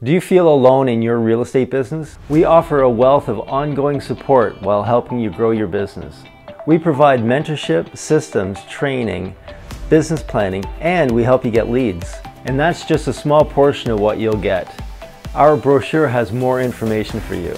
Do you feel alone in your real estate business? We offer a wealth of ongoing support while helping you grow your business. We provide mentorship, systems, training, business planning, and we help you get leads. And that's just a small portion of what you'll get. Our brochure has more information for you.